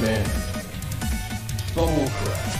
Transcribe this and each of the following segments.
Man. Bubblecraft.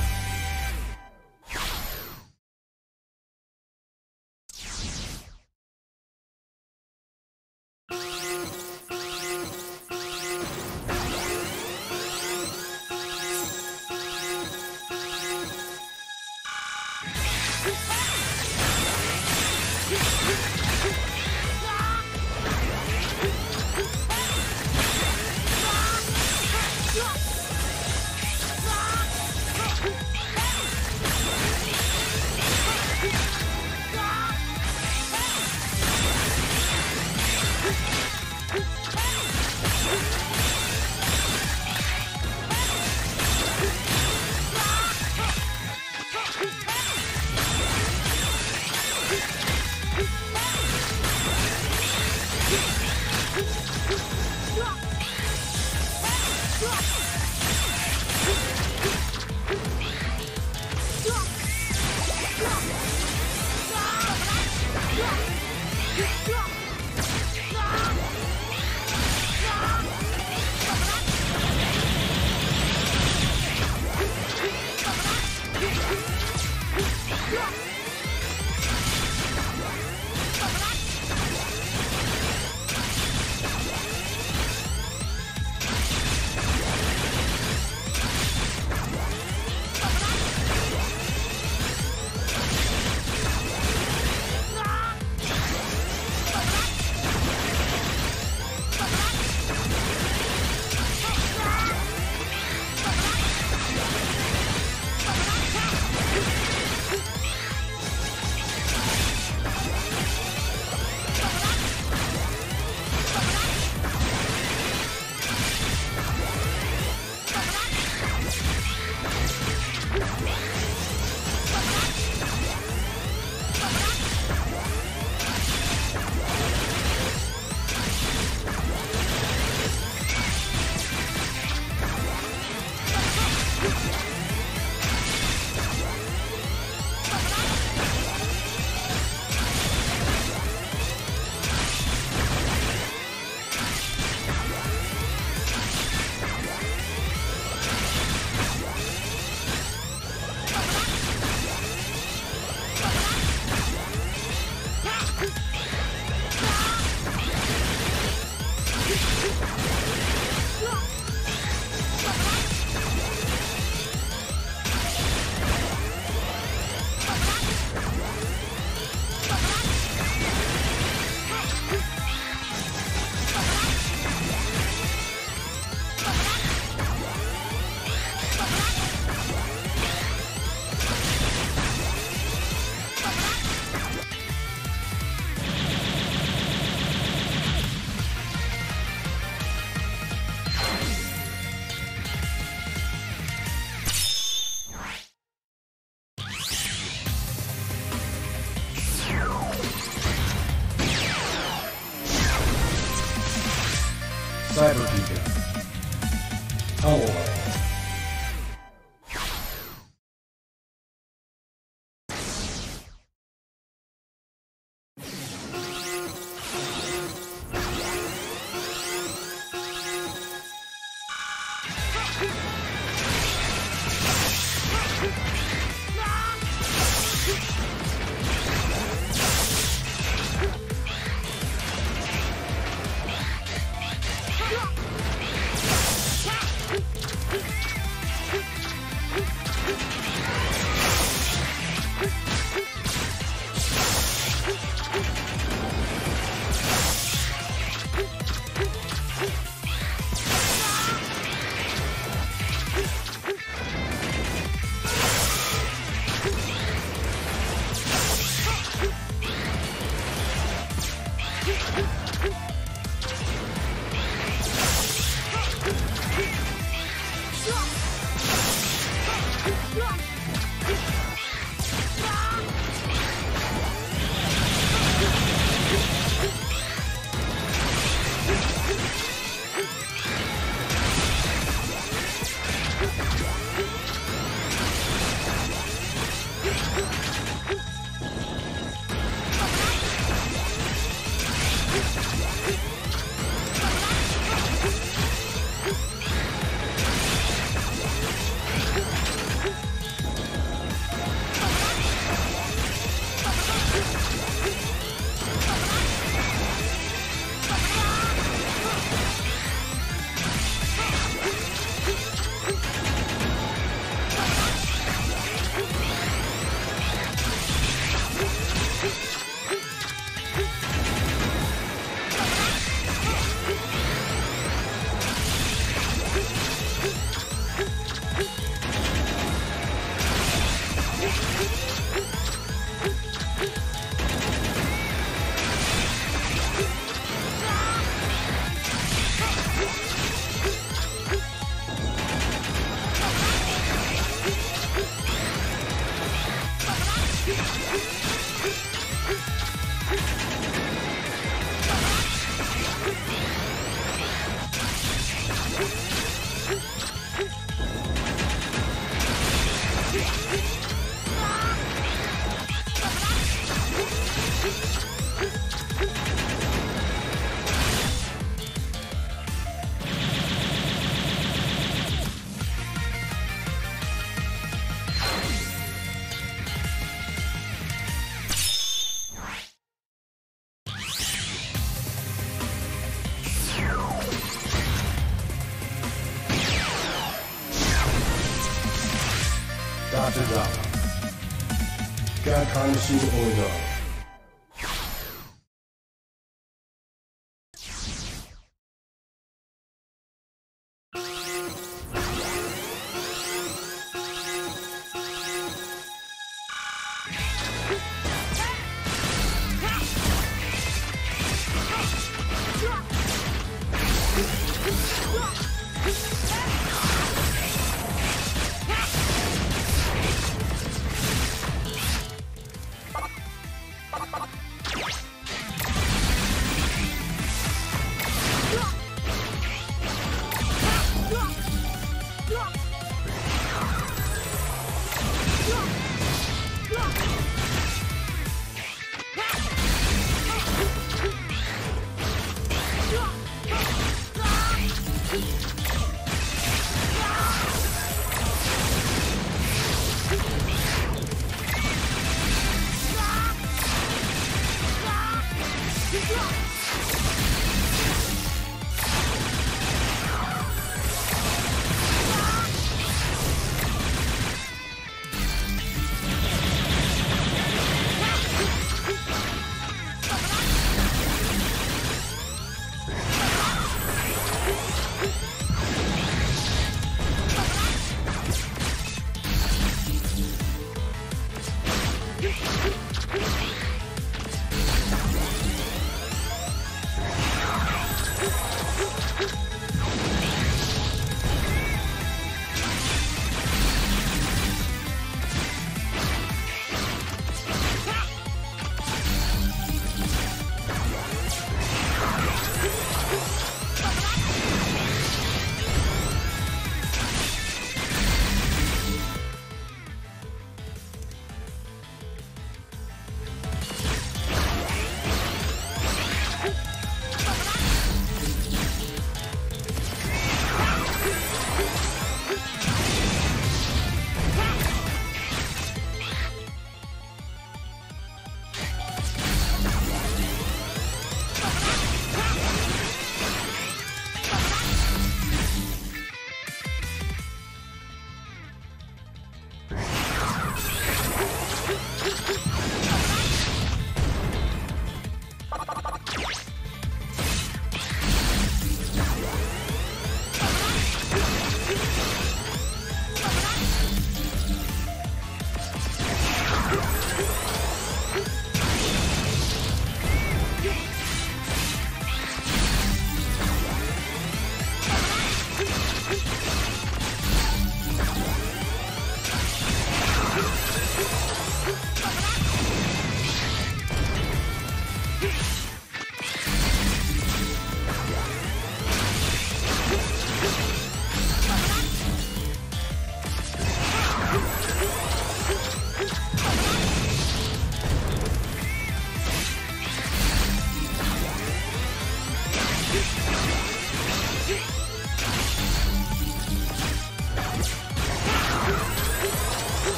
Cyber oh, Beacon. Alloy. Yeah. MC の方が